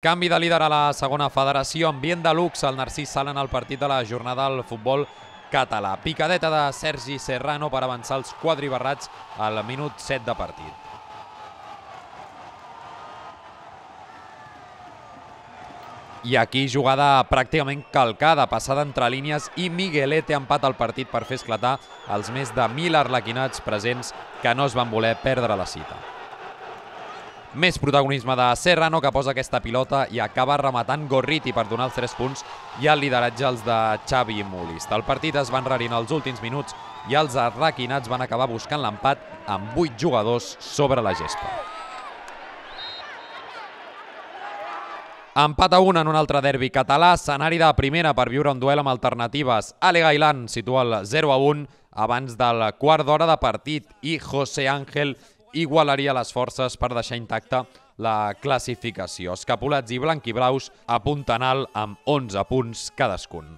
Canvi de líder a la segona federació, ambient de luxe, el Narcís Sala en el partit de la jornada del futbol català. Picadeta de Sergi Serrano per avançar els quadribarrats al minut 7 de partit. I aquí jugada pràcticament calcada, passada entre línies i Miguelete empat el partit per fer esclatar els més de mil arlequinats presents que no es van voler perdre la cita. Més protagonisme de Serrano que posa aquesta pilota i acaba rematant Gorriti per donar els 3 punts i el lideratge als de Xavi Molist. El partit es va enrarir en els últims minuts i els arraquinats van acabar buscant l'empat amb 8 jugadors sobre la gespa. Empat a 1 en un altre derbi català, escenari de primera per viure un duel amb alternatives. Ale Gailán situa el 0 a 1 abans del quart d'hora de partit i José Ángel igualaria les forces per deixar intacta la classificació. Escapulats i blanquiblaus apunten alt amb 11 punts cadascun.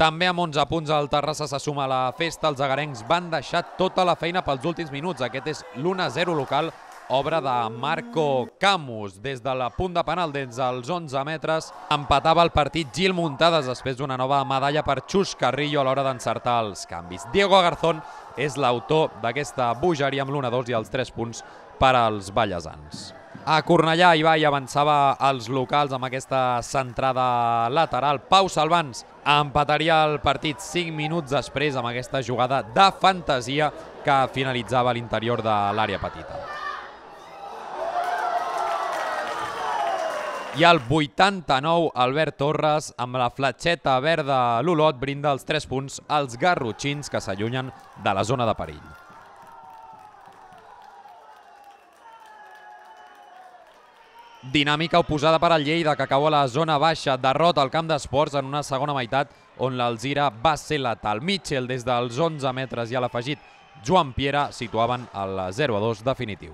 També amb 11 punts al Terrassa se suma la festa. Els agarencs van deixar tota la feina pels últims minuts. Aquest és l'1-0 local, obra de Marco Camus. Des de la punt de penal, des dels 11 metres, empatava el partit Gil Muntades després d'una nova medalla per Xus Carrillo a l'hora d'encertar els canvis. Diego Garzón és l'autor d'aquesta bogeria amb l'1-2 i els 3 punts per als ballesans. A Cornellà, Ibai avançava als locals amb aquesta centrada lateral. Pau Salvans empataria el partit 5 minuts després amb aquesta jugada de fantasia que finalitzava l'interior de l'àrea petita. I al 89, Albert Torres, amb la fletxeta verda a l'Olot, brinda els 3 punts als garrotxins que s'allunyen de la zona de perill. Dinàmica oposada per al Lleida, que cau a la zona baixa, derrota al camp d'esports en una segona meitat on l'Alzira va ser letal. Mitchell des dels 11 metres i a l'afegit Joan Piera situaven el 0-2 definitiu.